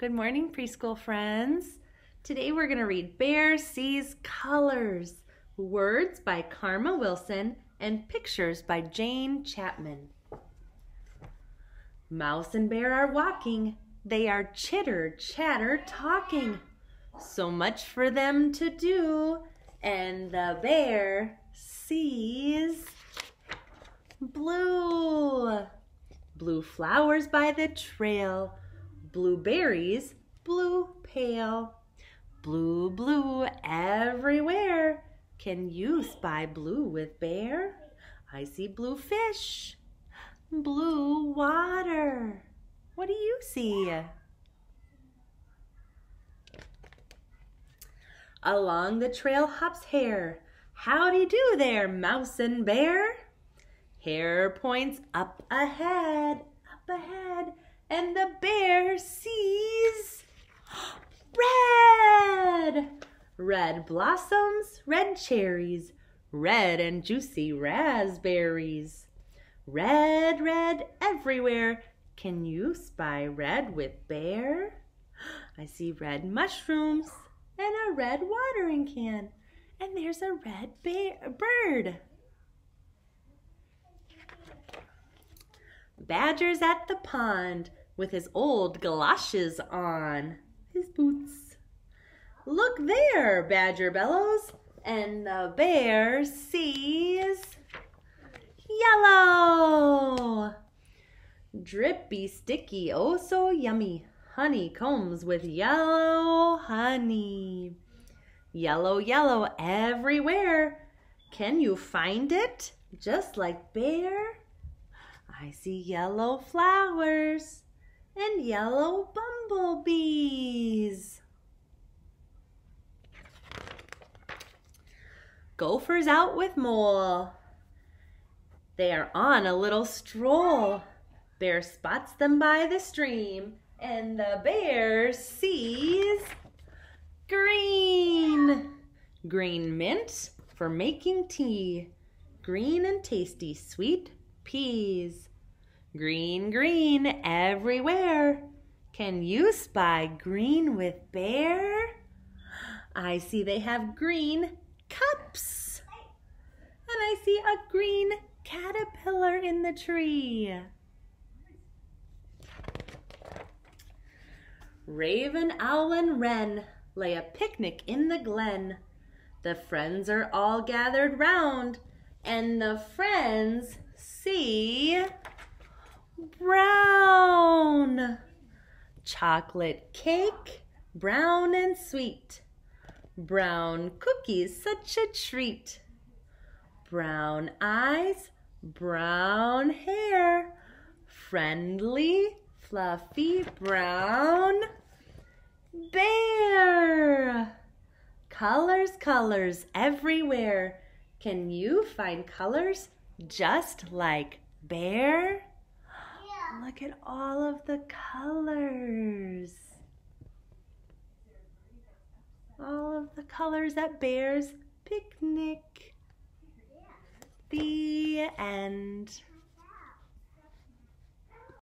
Good morning, preschool friends. Today we're going to read Bear Sees Colors, words by Karma Wilson and pictures by Jane Chapman. Mouse and bear are walking. They are chitter, chatter, talking. So much for them to do. And the bear sees blue. Blue flowers by the trail blueberries, blue pail. Blue, blue everywhere. Can you spy blue with bear? I see blue fish, blue water. What do you see? Along the trail hops hare. Howdy do there, mouse and bear. Hare points up ahead, up ahead and the bear sees red. Red blossoms, red cherries, red and juicy raspberries. Red, red everywhere. Can you spy red with bear? I see red mushrooms and a red watering can. And there's a red bird. Badger's at the pond with his old galoshes on, his boots. Look there, Badger bellows, and the bear sees yellow. Drippy, sticky, oh so yummy, honeycombs with yellow honey. Yellow, yellow everywhere. Can you find it? Just like bear? I see yellow flowers yellow bumblebees. Gophers out with mole. They are on a little stroll. Bear spots them by the stream, and the bear sees green. Green mint for making tea. Green and tasty sweet peas. Green, green everywhere. Can you spy green with bear? I see they have green cups. And I see a green caterpillar in the tree. Raven, owl, and wren lay a picnic in the glen. The friends are all gathered round, and the friends see brown. Chocolate cake, brown and sweet. Brown cookies, such a treat. Brown eyes, brown hair. Friendly, fluffy, brown bear. Colors, colors everywhere. Can you find colors just like bear? Look at all of the colors. All of the colors at Bear's picnic. The end.